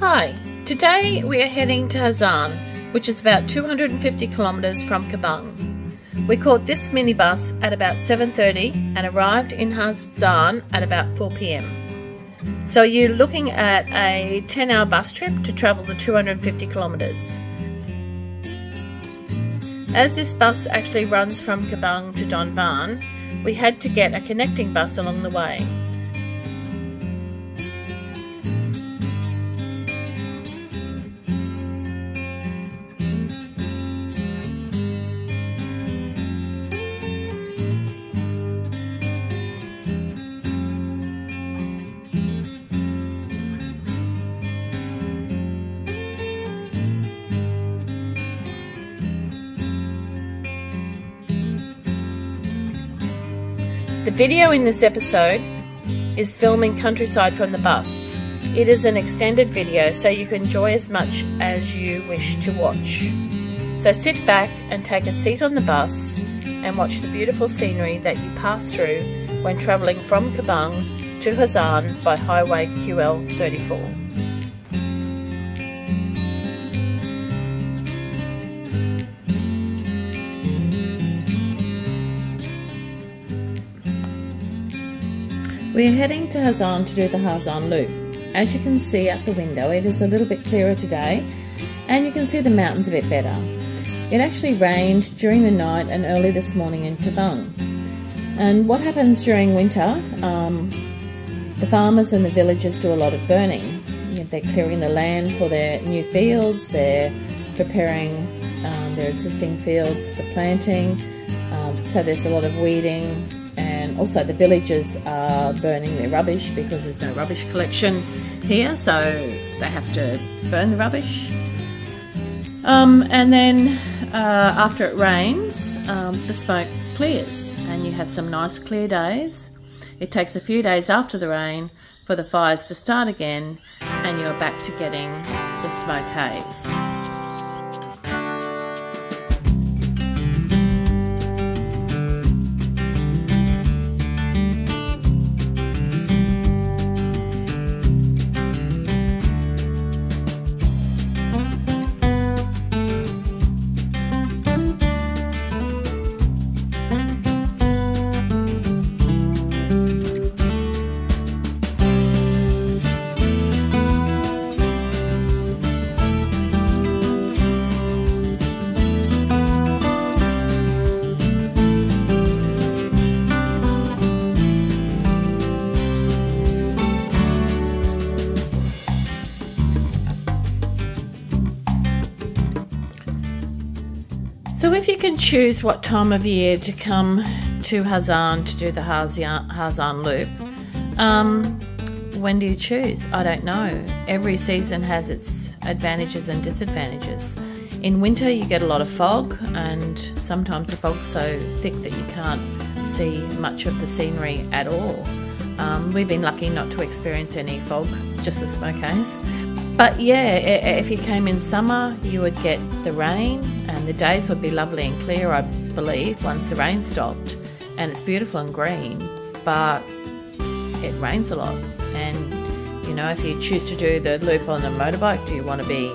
Hi, today we are heading to Hazan, which is about 250 kilometres from Kabang. We caught this minibus at about 7.30 and arrived in Hazan at about 4pm. So you're looking at a 10 hour bus trip to travel the 250 kilometres. As this bus actually runs from Kabang to Dong Van, we had to get a connecting bus along the way. The video in this episode is filming countryside from the bus. It is an extended video so you can enjoy as much as you wish to watch. So sit back and take a seat on the bus and watch the beautiful scenery that you pass through when travelling from Kabang to Hazan by Highway QL 34. We are heading to Hazan to do the Hazan Loop. As you can see out the window, it is a little bit clearer today and you can see the mountains a bit better. It actually rained during the night and early this morning in Kabang. And what happens during winter, um, the farmers and the villagers do a lot of burning. They're clearing the land for their new fields, they're preparing um, their existing fields for planting, um, so there's a lot of weeding, and also the villagers are burning their rubbish because there's no rubbish collection here so they have to burn the rubbish. Um, and then uh, after it rains um, the smoke clears and you have some nice clear days. It takes a few days after the rain for the fires to start again and you're back to getting the smoke haze can choose what time of year to come to Hazan to do the Hazan, loop, um, when do you choose? I don't know. Every season has its advantages and disadvantages. In winter, you get a lot of fog, and sometimes the fog's so thick that you can't see much of the scenery at all. Um, we've been lucky not to experience any fog, just the smoke haze. But yeah, if you came in summer, you would get the rain, and the days would be lovely and clear, I believe, once the rain stopped. And it's beautiful and green, but it rains a lot. And you know, if you choose to do the loop on the motorbike, do you want to be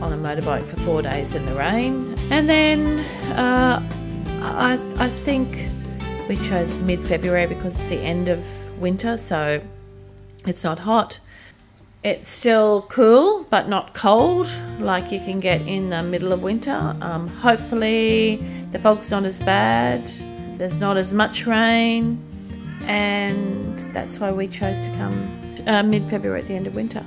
on a motorbike for four days in the rain? And then uh, I, I think we chose mid February because it's the end of winter, so it's not hot. It's still cool, but not cold like you can get in the middle of winter. Um, hopefully, the fog's not as bad, there's not as much rain, and that's why we chose to come uh, mid February at the end of winter.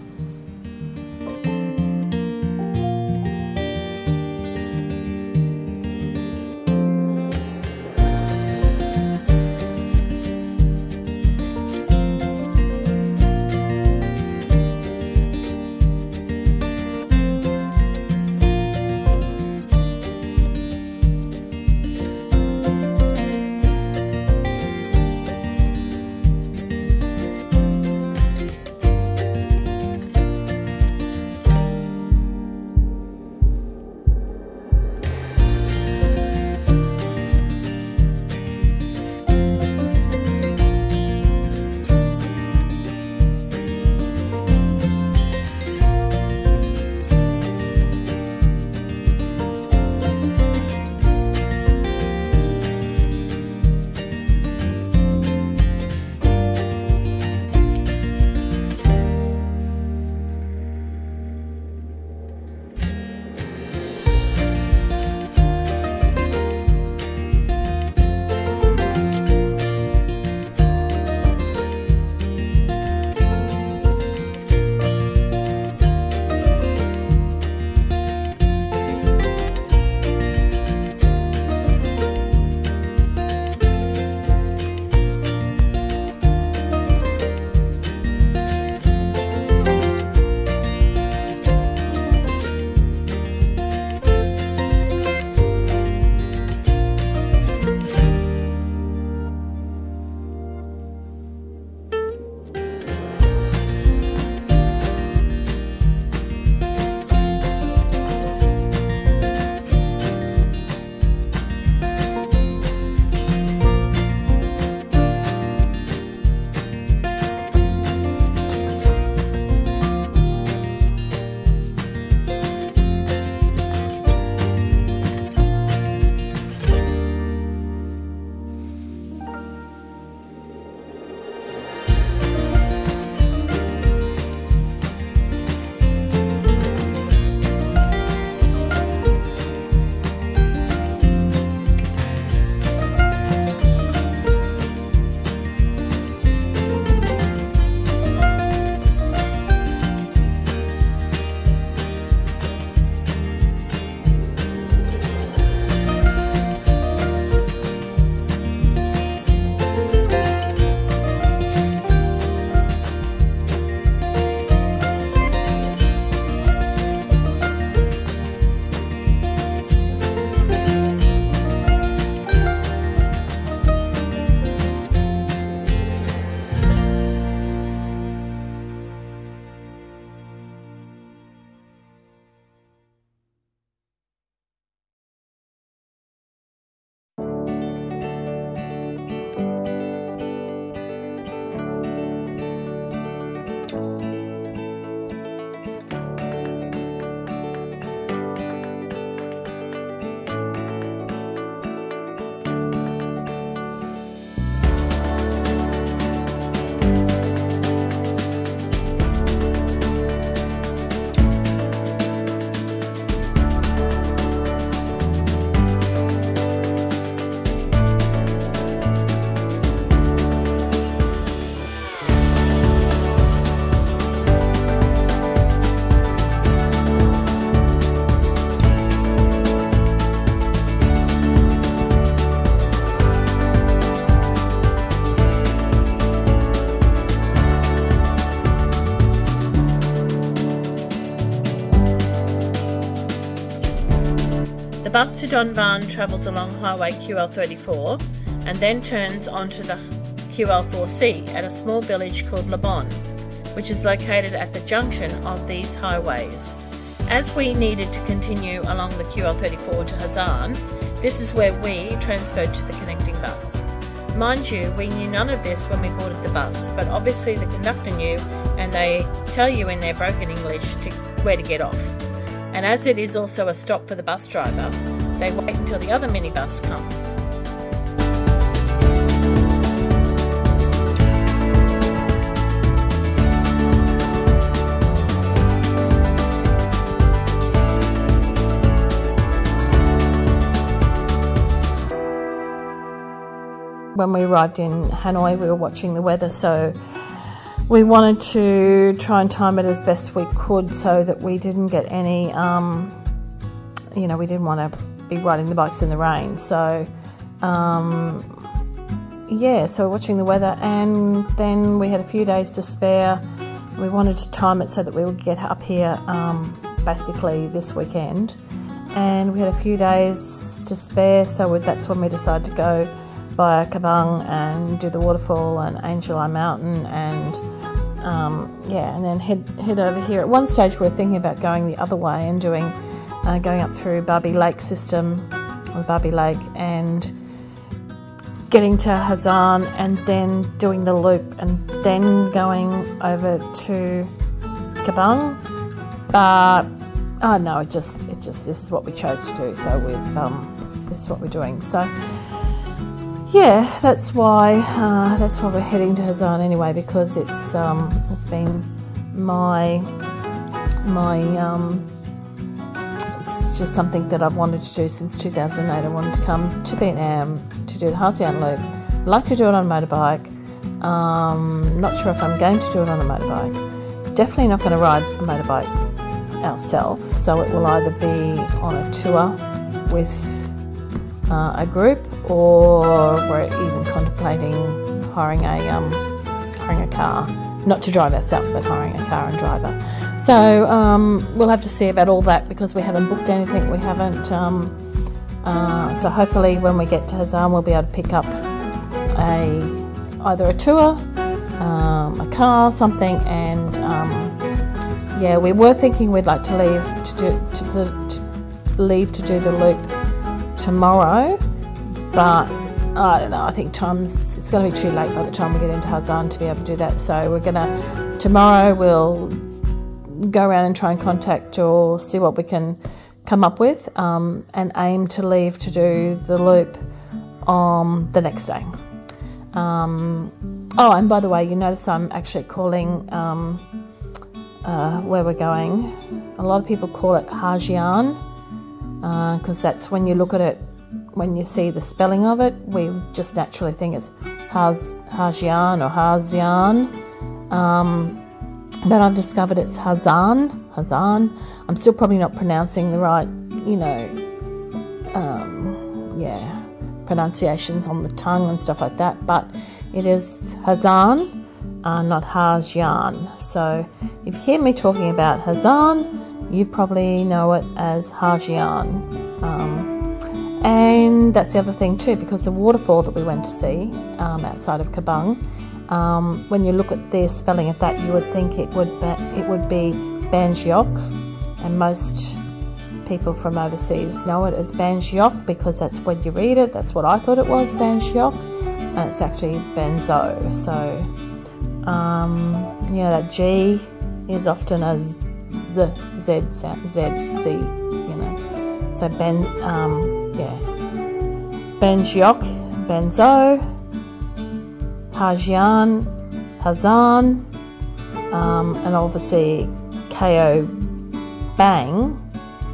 Bus to Dong Van travels along Highway QL34 and then turns onto the QL4C at a small village called Lebon, which is located at the junction of these highways. As we needed to continue along the QL34 to Hazan, this is where we transferred to the connecting bus. Mind you, we knew none of this when we boarded the bus, but obviously the conductor knew and they tell you in their broken English to, where to get off. And as it is also a stop for the bus driver, they wait until the other minibus comes. when we arrived in Hanoi, we were watching the weather, so we wanted to try and time it as best we could so that we didn't get any, um, you know, we didn't want to be riding the bikes in the rain. So, um, yeah, so we're watching the weather, and then we had a few days to spare. We wanted to time it so that we would get up here um, basically this weekend, and we had a few days to spare, so that's when we decided to go via Cabang and do the waterfall and Angel Eye Mountain and um, yeah, and then head head over here. At one stage, we are thinking about going the other way and doing uh, going up through Ba Be Lake system, or Ba Be Lake, and getting to Hazan, and then doing the loop, and then going over to Cabang. But oh no, it just it just this is what we chose to do. So we've um, this is what we're doing. So yeah, that's why uh, that's why we're heading to Hazan anyway because it's um, it's been my my um, it's just something that I've wanted to do since 2008. I wanted to come to Vietnam to do the Hazian Loop. I'd like to do it on a motorbike. Um, not sure if I'm going to do it on a motorbike. Definitely not going to ride a motorbike ourselves. So it will either be on a tour with uh, a group or we're even contemplating hiring a um, hiring a car, not to drive ourselves, but hiring a car and driver. So um, we'll have to see about all that because we haven't booked anything. We haven't. Um, uh, so hopefully, when we get to Hazan, we'll be able to pick up a either a tour, um, a car, something, and um, yeah, we were thinking we'd like to leave to do to, to, to leave to do the loop tomorrow but I don't know. I think times it's going to be too late by the time we get into Hazan to be able to do that. So we're gonna tomorrow we'll go around and try and contact or see what we can come up with, um, and aim to leave to do the loop on the next day. Um, oh, and by the way, you notice I'm actually calling um, uh, where we're going. A lot of people call it Hajian because uh, that's when you look at it when you see the spelling of it, we just naturally think it's Hajian or Hazian. Um, but I've discovered it's Hazan. Hazan. I'm still probably not pronouncing the right, you know, um, yeah, pronunciations on the tongue and stuff like that. But it is Hazan, uh, not Hajian. So if you hear me talking about Hazan, you probably know it as Hajian. Um, and that's the other thing too, because the waterfall that we went to see um, outside of Cabang, um, when you look at the spelling of that, you would think it would be, it would be Banjiok, and most people from overseas know it as Banjiok because that's when you read it. That's what I thought it was, Banjiok, and it's actually Benzo. So, um, yeah, that G is often a Z, Z, Z, Z, you know. So Ben, um, yeah. Benjiok, Benzo, Hajian, Hazan, um, and obviously KO Bang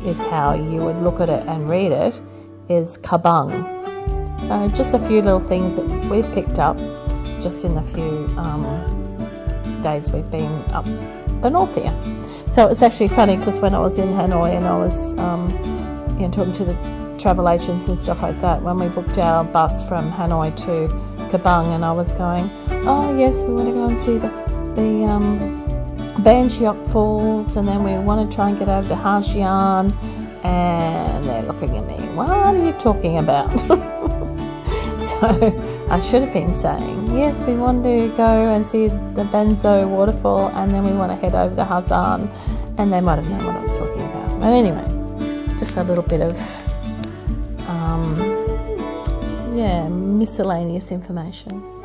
is how you would look at it and read it, is Kabang. Uh, just a few little things that we've picked up just in the few um, days we've been up the north here. So it's actually funny because when I was in Hanoi and I was um, you know, talking to the travel agents and stuff like that when we booked our bus from Hanoi to Kabang and I was going, oh yes, we want to go and see the, the um, Banjiok Falls and then we want to try and get over to Hajian and they're looking at me. What are you talking about? so I should have been saying, yes, we want to go and see the Benzo waterfall and then we want to head over to Hazan. And they might have known what I was talking about. But anyway, just a little bit of, um, yeah, miscellaneous information.